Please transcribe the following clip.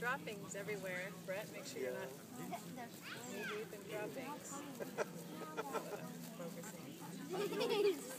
droppings everywhere. Brett, make sure you're not knee deep in droppings. Focusing.